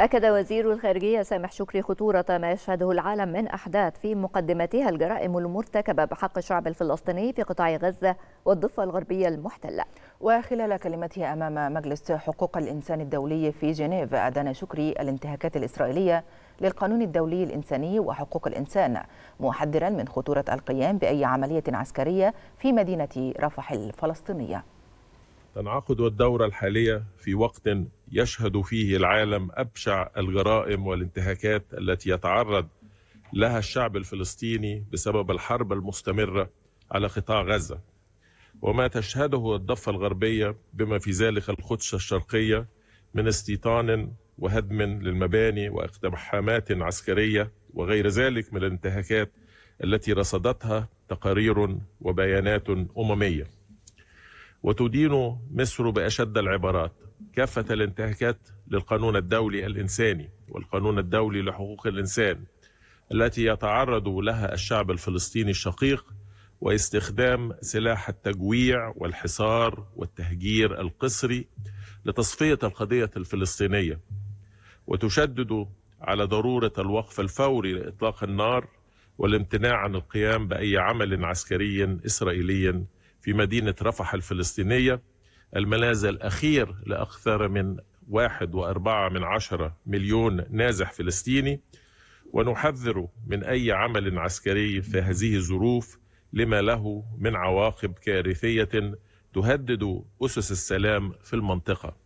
أكد وزير الخارجية سامح شكري خطورة ما يشهده العالم من أحداث في مقدمتها الجرائم المرتكبة بحق الشعب الفلسطيني في قطاع غزة والضفة الغربية المحتلة. وخلال كلمته أمام مجلس حقوق الإنسان الدولي في جنيف أدان شكري الانتهاكات الإسرائيلية للقانون الدولي الإنساني وحقوق الإنسان محذرا من خطورة القيام بأي عملية عسكرية في مدينة رفح الفلسطينية. تنعقد الدورة الحالية في وقت يشهد فيه العالم أبشع الجرائم والانتهاكات التي يتعرض لها الشعب الفلسطيني بسبب الحرب المستمرة على قطاع غزة. وما تشهده الضفة الغربية بما في ذلك القدس الشرقية من استيطان وهدم للمباني واقتحامات عسكرية وغير ذلك من الانتهاكات التي رصدتها تقارير وبيانات أممية. وتدين مصر بأشد العبارات كافة الانتهاكات للقانون الدولي الإنساني والقانون الدولي لحقوق الإنسان التي يتعرض لها الشعب الفلسطيني الشقيق واستخدام سلاح التجويع والحصار والتهجير القسري لتصفية القضية الفلسطينية. وتشدد على ضرورة الوقف الفوري لإطلاق النار والامتناع عن القيام بأي عمل عسكري إسرائيلي في مدينة رفح الفلسطينية الملاذ الأخير لأكثر من واحد وأربعة من عشرة مليون نازح فلسطيني. ونحذر من أي عمل عسكري في هذه الظروف لما له من عواقب كارثية تهدد أسس السلام في المنطقة.